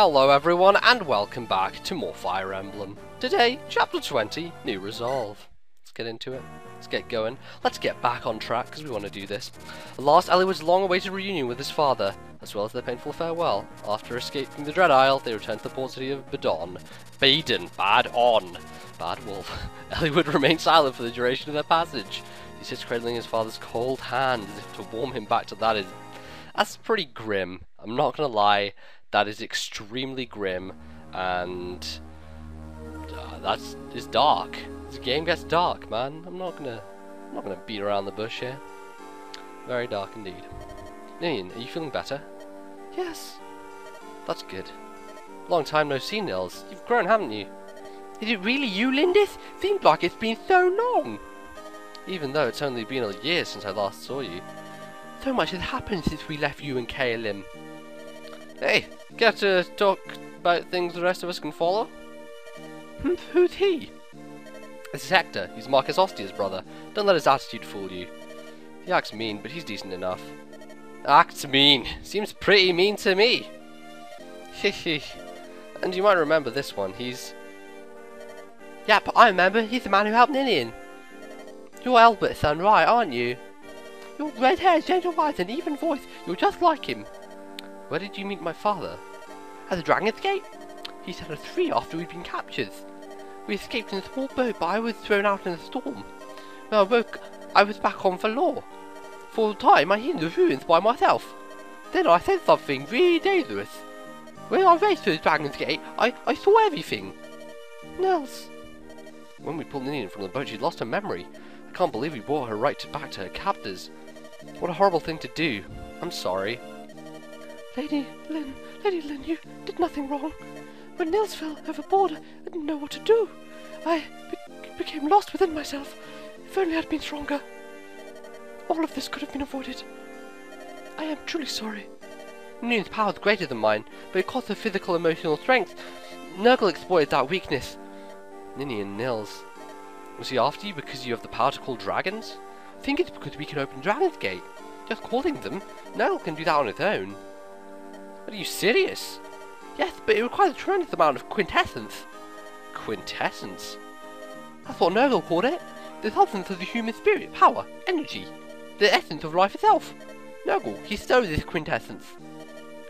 Hello everyone and welcome back to more Fire Emblem. Today, chapter 20, New Resolve. Let's get into it. Let's get going. Let's get back on track because we want to do this. Last, Eliwood's long-awaited reunion with his father, as well as their painful farewell. After escaping the Dread Isle, they return to the port city of Badon. Baden, bad on. Bad wolf. Eliwood remains silent for the duration of their passage. He sits cradling his father's cold hand as if to warm him back to that is... That's pretty grim. I'm not gonna lie that is extremely grim and uh, that's is dark. This game gets dark, man. I'm not gonna I'm not gonna beat around the bush here. Very dark indeed. Ninian, are you feeling better? Yes. That's good. Long time no see, Nils. You've grown, haven't you? Is it really you, Lindis? Seems like it's been so long. Even though it's only been a year since I last saw you. So much has happened since we left you and Caelin. Hey, get to talk about things the rest of us can follow? Hmm, who's he? This is Hector. He's Marquess Ostia's brother. Don't let his attitude fool you. He acts mean, but he's decent enough. Acts mean. Seems pretty mean to me. Hehe. and you might remember this one. He's... Yep, I remember. He's the man who helped Ninian. You're Albert's son, right, aren't you? Your red hair, gentle eyes, and even voice. You're just like him. Where did you meet my father? At the Dragon's Gate. He set us free after we'd been captured. We escaped in a small boat, but I was thrown out in a storm. When I woke, I was back on Valor. For a time, I hid in the ruins by myself. Then I said something really dangerous. When I raced to the Dragon's Gate, I, I saw everything. Nils. When we pulled Ninian from the boat, she'd lost her memory. I can't believe we brought her right back to her captors. What a horrible thing to do. I'm sorry. Lady Lyn, Lady Lyn, you did nothing wrong. When Nils fell overboard, I didn't know what to do. I be became lost within myself. If only I'd been stronger. All of this could have been avoided. I am truly sorry. Ninian's power is greater than mine, but because of physical emotional strength, Nergal exploited that weakness. Ninny Ninian Nils. Was he after you because you have the power to call dragons? I think it's because we can open Dragon's Gate. Just calling them, Nergal can do that on his own. Are you serious? Yes, but it requires a tremendous amount of quintessence. Quintessence? That's what Nergal called it. The substance of the human spirit, power, energy. The essence of life itself. Nergal, he stole this quintessence.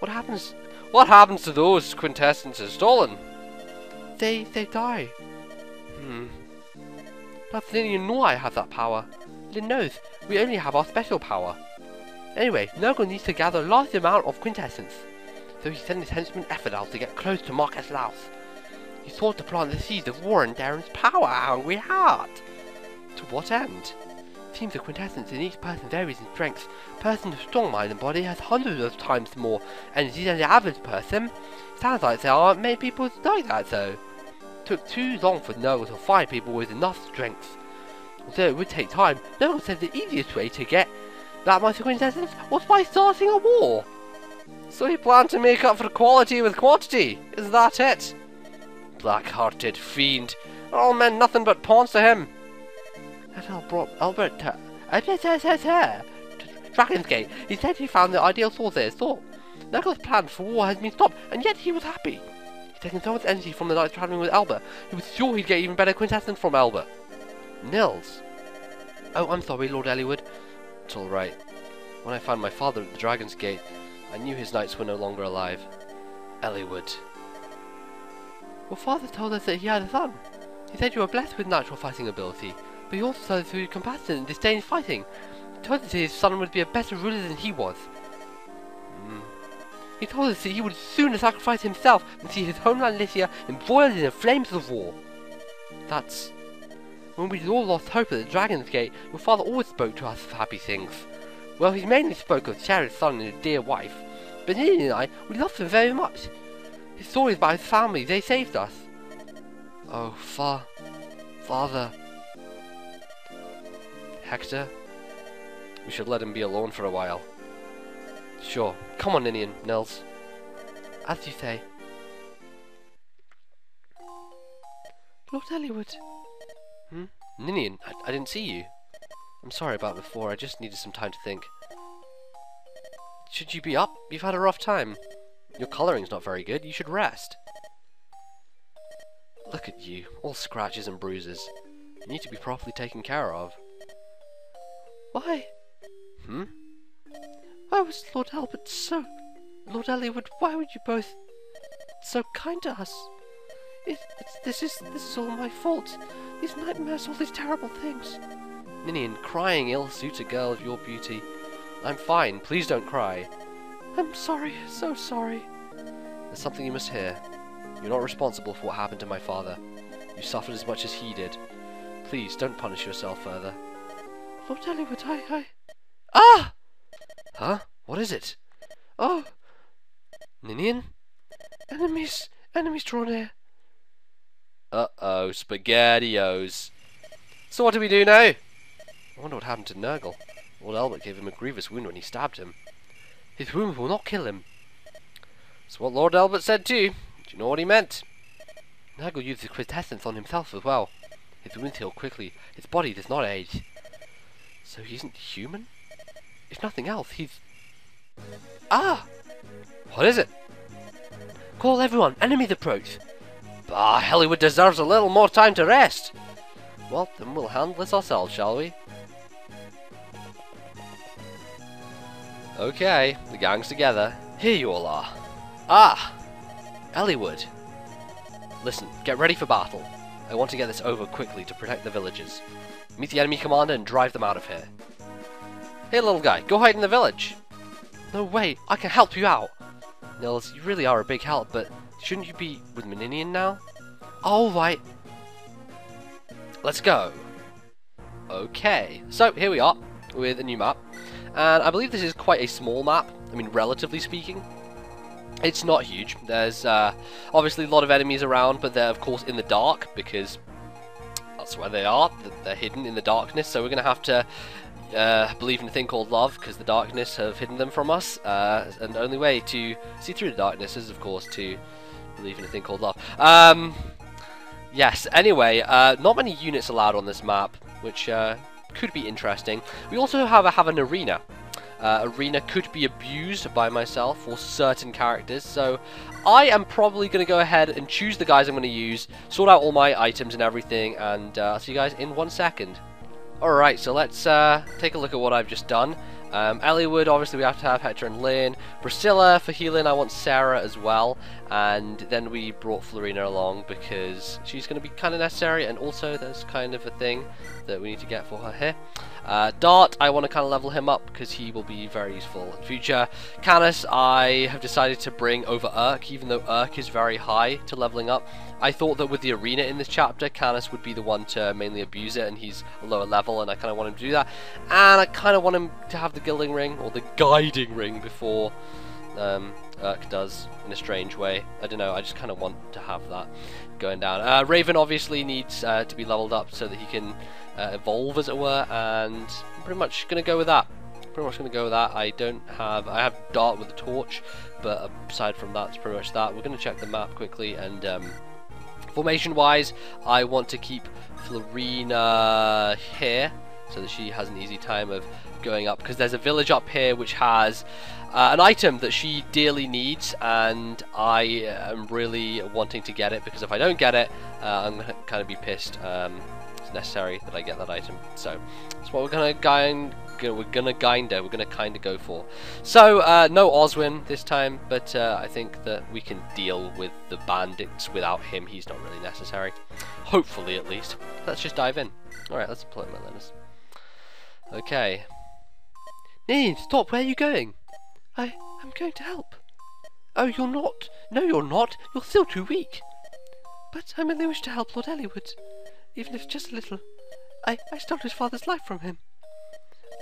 What happens? What happens to those quintessences stolen? They, they die. Hmm. That's Linian nor I have that power. Lin knows, we only have our special power. Anyway, Nergal needs to gather a large amount of quintessence so he sent his henchman Ephidel to get close to Marquess Laus. He sought to plant the seeds of war in Darin's power-hungry heart. To what end? Seems the quintessence in each person varies in strength. A person with strong mind and body has hundreds of times more energy than the average person. Sounds like there aren't many people like that though. Took too long for Nergal to find people with enough strength. Although it would take time, Nergal said the easiest way to get that much quintessence was by starting a war. So he planned to make up for quality with quantity. Is that it? Black-hearted fiend. All men nothing but pawns to him. That all brought Albert to... Dragon's Gate. He said he found the ideal source there. So, Knuckles' plan for war has been stopped, and yet he was happy. He'd taken so much energy from the night traveling with Albert, he was sure he'd get even better quintessence from Albert. Nils. Oh, I'm sorry, Lord Eliwood. It's alright. When I found my father at the Dragon's Gate, I knew his knights were no longer alive. Eliwood. Your father told us that he had a son. He said you were blessed with natural fighting ability, but he also said that you were compassionate and disdained fighting. He told us that his son would be a better ruler than he was. Mm. He told us that he would sooner sacrifice himself than see his homeland Lycia embroiled in the flames of war. That's... When we'd all lost hope at the Dragon's Gate, your father always spoke to us of happy things. Well, he mainly spoke of Sharon's son and his dear wife, but Nini and I, we loved him very much. His stories about his family, they saved us. Oh, fa... Father... Hector? We should let him be alone for a while. Sure. Come on, Ninian, Nils. As you say. Lord Eliwood. Hmm? Ninian, I, I didn't see you. I'm sorry about before, I just needed some time to think. Should you be up? You've had a rough time. Your colouring's not very good. You should rest. Look at you, all scratches and bruises. You need to be properly taken care of. Why? Hmm? Why was Lord Albert so... Lord Eliwood, why were you both so kind to us? It, it's, this is this is all my fault. These nightmares, all these terrible things. Ninian, crying ill suits a girl of your beauty. I'm fine, please don't cry. I'm sorry, so sorry. There's something you must hear. You're not responsible for what happened to my father. You suffered as much as he did. Please, don't punish yourself further. Lord Eliwood, I, I... Ah! Huh? What is it? Oh, Ninian? enemies, enemies draw near. Uh-oh, SpaghettiOs. So what do we do now? I wonder what happened to Nergal. Lord Albert gave him a grievous wound when he stabbed him. His wound will not kill him. That's what Lord Albert said too. Do you know what he meant? Nergal used the quintessence on himself as well. His wounds heal quickly. His body does not age. So he isn't human? If nothing else, he's... Ah! What is it? Call everyone, enemies approach. Bah, Hollywood deserves a little more time to rest. Well, then we'll handle this ourselves, shall we? Okay, the gang's together. Here you all are. Ah! Eliwood. Listen, get ready for battle. I want to get this over quickly to protect the villagers. Meet the enemy commander and drive them out of here. Hey little guy, go hide in the village! No way, I can help you out. Nils, you really are a big help, but shouldn't you be with Maninian now? All right. Let's go. Okay, so here we are with a new map. And I believe this is quite a small map, I mean relatively speaking. It's not huge. There's uh, obviously a lot of enemies around, but they're of course in the dark because that's where they are. They're hidden in the darkness, so we're going to have to uh, believe in a thing called love because the darkness have hidden them from us. Uh, and the only way to see through the darkness is, of course, to believe in a thing called love. Um, yes, anyway, uh, not many units allowed on this map, which uh, could be interesting. We also have, a, have an arena. Uh, arena could be abused by myself or certain characters, so I am probably going to go ahead and choose the guys I'm going to use, sort out all my items and everything, and uh, I'll see you guys in one second. Alright, so let's uh, take a look at what I've just done. Um, Eliwood, obviously we have to have Hector and Lyn. Priscilla, for healing, I want Sarah as well. And then we brought Florina along because she's going to be kind of necessary. And also there's kind of a thing that we need to get for her here. Uh, Dart, I want to kind of level him up because he will be very useful in future. Canas, I have decided to bring over Erk, even though Erk is very high to leveling up. I thought that with the arena in this chapter, Canas would be the one to mainly abuse it, and he's a lower level, and I kind of want him to do that. And I kind of want him to have the Gilding Ring, or the Guiding Ring, before um, Erk does, in a strange way. I don't know, I just kind of want to have that going down. Uh, Raven obviously needs uh, to be leveled up so that he can uh, evolve, as it were, and I'm pretty much going to go with that. Pretty much going to go with that. I don't have, I have Dart with the torch, but aside from that, it's pretty much that. We're going to check the map quickly, and um, formation-wise, I want to keep Florina here, so that she has an easy time of going up, because there's a village up here which has uh, an item that she dearly needs, and I am really wanting to get it, because if I don't get it, uh, I'm going to kind of be pissed. Um, necessary that I get that item. So that's what we're gonna kind we're gonna kinda we're gonna kinda go for. So uh, no Oswin this time, but uh, I think that we can deal with the bandits without him. He's not really necessary. Hopefully, at least. Let's just dive in. All right, let's deploy my Lennis. Okay. Neen, stop! Where are you going? I I'm going to help. Oh, you're not. No, you're not. You're still too weak. But I merely wish to help Lord Eliwood even if just a little. I, I stole his father's life from him.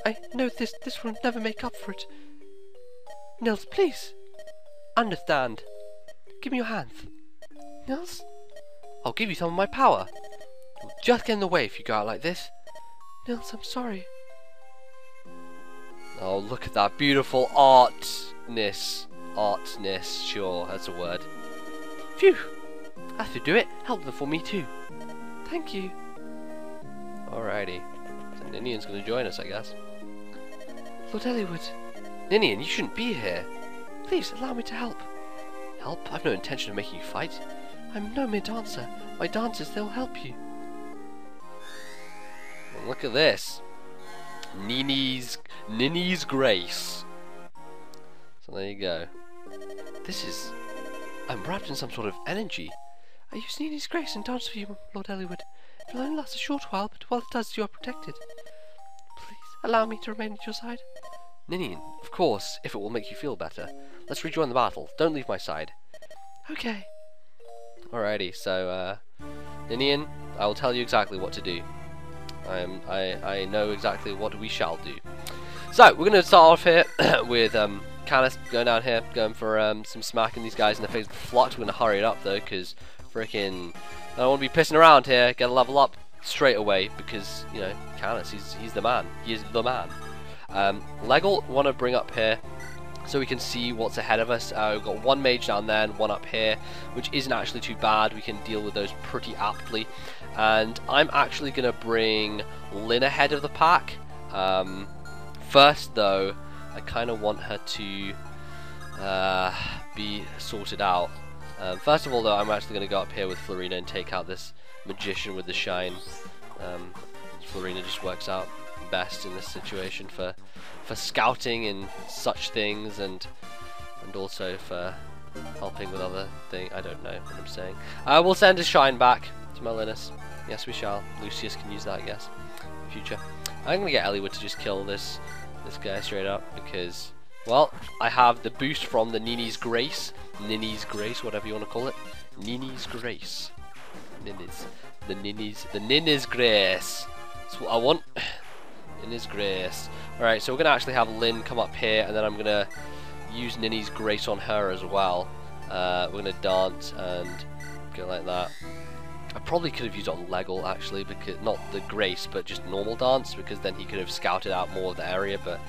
I know this this will never make up for it. Nils, please. Understand. Give me your hands. Nils? I'll give you some of my power. You'll just get in the way if you go out like this. Nils, I'm sorry. Oh, look at that beautiful artness. Artness, sure, that's a word. Phew! That should do it. Help them for me too. Thank you. Alrighty. So Ninian's gonna join us, I guess. Lord Eliwood. Ninian, you shouldn't be here. Please, allow me to help. Help? I've no intention of making you fight. I'm no mere dancer. My dancers, they'll help you. look at this. Nini's Nini's Grace. So there you go. This is... I'm wrapped in some sort of energy. I use Nini's grace and dance for you, Lord Eliwood. It will only last a short while, but while it does, you are protected. Please, allow me to remain at your side. Ninian, of course, if it will make you feel better. Let's rejoin the battle. Don't leave my side. Okay. Alrighty, so, uh, Ninian, I will tell you exactly what to do. I am, I, I know exactly what we shall do. So, we're going to start off here with, um, Canas going down here, going for, um, some smacking these guys in the face with Flux. We're going to hurry it up, though, because freaking, I don't want to be pissing around here, get a level up straight away, because, you know, Canas, he's, he's the man. He is the man. Um, want to bring up here so we can see what's ahead of us. Uh, we've got one mage down there and one up here, which isn't actually too bad. We can deal with those pretty aptly. And I'm actually going to bring Lyn ahead of the pack. Um, first, though, I kind of want her to uh, be sorted out. Um, first of all, though, I'm actually going to go up here with Florina and take out this magician with the shine. Um, Florina just works out best in this situation for for scouting and such things and and also for helping with other things. I don't know what I'm saying. Uh, we'll send a shine back to Merlinus. Yes, we shall. Lucius can use that, I guess, future. I'm gonna get Eliwood to just kill this this guy straight up because, well, I have the boost from the Nini's Grace, Nini's Grace, whatever you want to call it, Nini's Grace, Nini's, the Nini's, the Nini's Grace. That's what I want. in his grace. Alright, so we're going to actually have Lyn come up here, and then I'm going to use Nini's grace on her as well. Uh, we're going to dance and go like that. I probably could have used on Legault actually, because not the grace, but just normal dance, because then he could have scouted out more of the area, but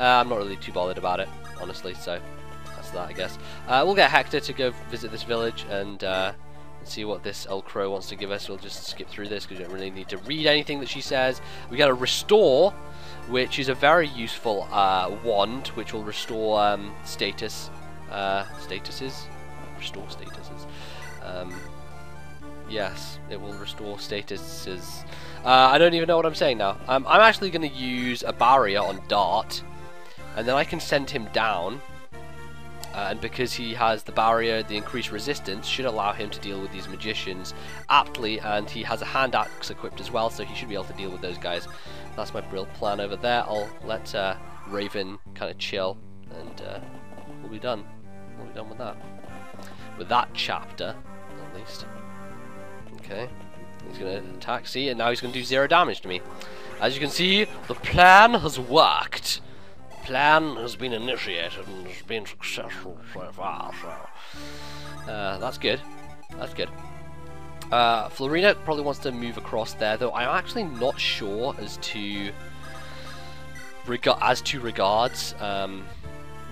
uh, I'm not really too bothered about it, honestly, so that's that, I guess. Uh, we'll get Hector to go visit this village and uh, see what this old crow wants to give us. We'll just skip through this because you don't really need to read anything that she says. We got a restore, which is a very useful uh, wand, which will restore um, status, uh, statuses, restore statuses. Um, yes, it will restore statuses. Uh, I don't even know what I'm saying now. Um, I'm actually going to use a barrier on Dart, and then I can send him down uh, and because he has the barrier, the increased resistance should allow him to deal with these magicians aptly, and he has a hand axe equipped as well, so he should be able to deal with those guys. That's my real plan over there. I'll let uh, Raven kind of chill, and uh, we'll be done. We'll be done with that. With that chapter, at least. Okay. He's going to attack, see, and now he's going to do zero damage to me. As you can see, the plan has worked plan has been initiated and has been successful so far, so... Uh, that's good. That's good. Uh, Florina probably wants to move across there, though I'm actually not sure as to... As to regards, um,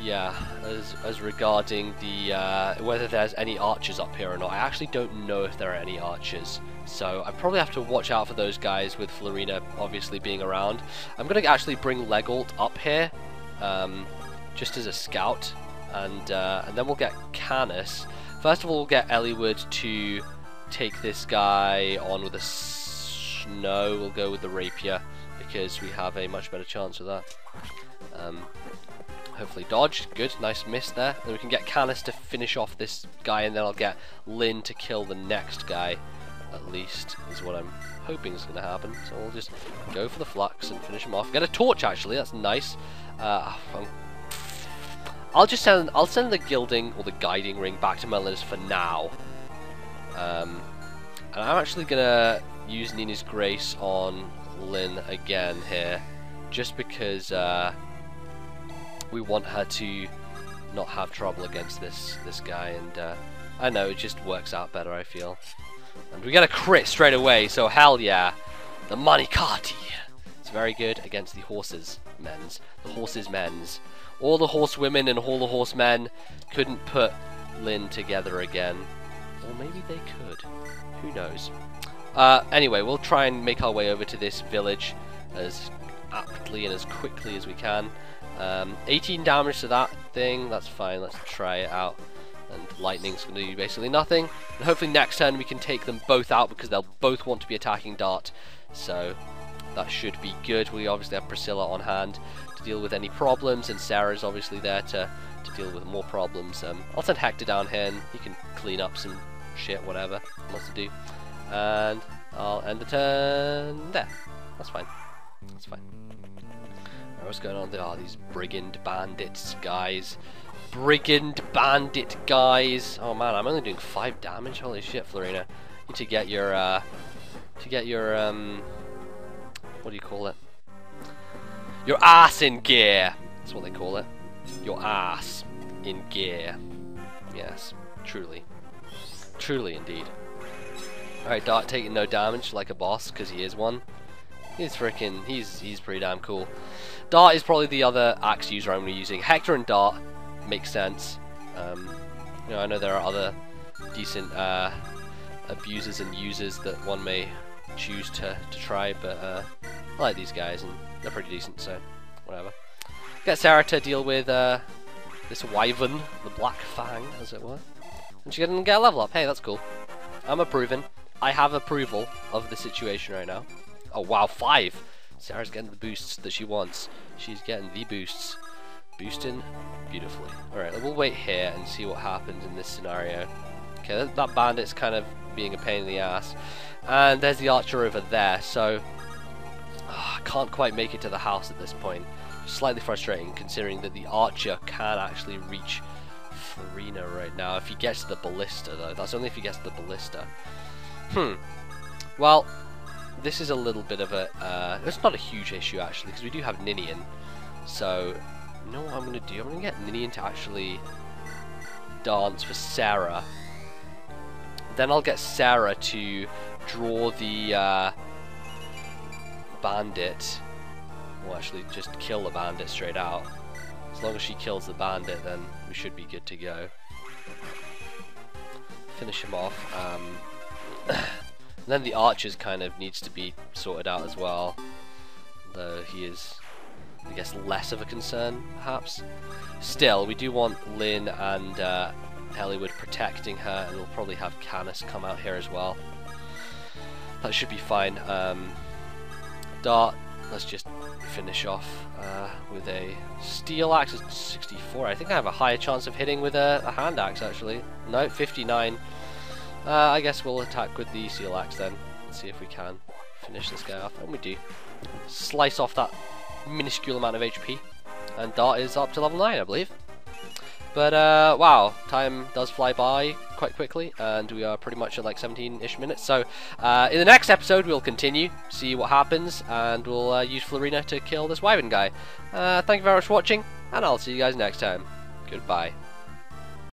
yeah, as, as regarding the uh, whether there's any archers up here or not. I actually don't know if there are any archers, so I probably have to watch out for those guys with Florina obviously being around. I'm going to actually bring Legault up here um, just as a scout, and uh, and then we'll get Canas. First of all, we'll get Eliwood to take this guy on with a snow. We'll go with the rapier because we have a much better chance with that. Um, hopefully dodge. Good, nice miss there. Then we can get Canas to finish off this guy, and then I'll get Lyn to kill the next guy. At least is what I'm hoping is going to happen. So we'll just go for the flux and finish him off. Get a torch actually. That's nice. Uh, I'll just send I'll send the gilding or the guiding ring back to Merlinus for now. Um, and I'm actually gonna use Nina's Grace on Lyn again here, just because uh, we want her to not have trouble against this this guy, and uh, I know it just works out better. I feel, and we get a crit straight away, so hell yeah, the Mani Katti. It's very good against the horses men's, the horses men's. All the horsewomen and all the horsemen couldn't put Lyn together again. Or maybe they could. Who knows? Uh, anyway, we'll try and make our way over to this village as aptly and as quickly as we can. Um, 18 damage to that thing, that's fine, let's try it out. And lightning's going to do basically nothing. And hopefully next turn we can take them both out because they'll both want to be attacking Dart. So that should be good. We obviously have Priscilla on hand to deal with any problems, and Sarah's obviously there to, to deal with more problems. Um, I'll send Hector down here, and he can clean up some shit, whatever he wants to do. And I'll end the turn there. That's fine. That's fine. What's going on there? Oh, these brigand bandits, guys. Brigand bandit guys. Oh man, I'm only doing five damage. Holy shit, Florina. You to get your uh, to get your um, what do you call it? Your ass in gear. That's what they call it. Your ass in gear. Yes, truly, truly indeed. Alright, Dart taking no damage like a boss because he is one. He's freaking, he's he's pretty damn cool. Dart is probably the other axe user I'm going to be using. Hector and Dart makes sense. Um, you know, I know there are other decent uh, abusers and users that one may choose to, to try, but uh, I like these guys and they're pretty decent, so whatever. Get Sarah to deal with uh, this wyvern, the Black Fang, as it were. And she can get a level up. Hey, that's cool. I'm approving. I have approval of the situation right now. Oh wow, five! Sarah's getting the boosts that she wants. She's getting the boosts. Boosting beautifully. Alright, we'll wait here and see what happens in this scenario. Okay, that, that bandit's kind of being a pain in the ass. And there's the archer over there, so... Oh, I can't quite make it to the house at this point. Slightly frustrating considering that the archer can actually reach Farina right now. If he gets to the ballista though, that's only if he gets to the ballista. Hmm. Well, this is a little bit of a... Uh, it's not a huge issue actually, because we do have Ninian. So, you know what I'm to do? I'm to get Ninian to actually dance for Sarah. Then I'll get Sarah to draw the uh, bandit. Well, actually, just kill the bandit straight out. As long as she kills the bandit, then we should be good to go. Finish him off. Um, then the archers kind of needs to be sorted out as well. Though he is, I guess, less of a concern, perhaps. Still, we do want Lyn and uh, Hollywood protecting her, and we'll probably have Canas come out here as well. That should be fine. Um, Dart, let's just finish off uh, with a steel axe at 64. I think I have a higher chance of hitting with a, a hand axe actually. No, 59. Uh, I guess we'll attack with the steel axe then and see if we can finish this guy off. And we do. Slice off that minuscule amount of HP. And Dart is up to level 9, I believe. But uh, wow, time does fly by quite quickly, and we are pretty much at like 17-ish minutes. So uh, in the next episode, we'll continue, see what happens, and we'll uh, use Florina to kill this Wyvern guy. Uh, thank you very much for watching, and I'll see you guys next time. Goodbye.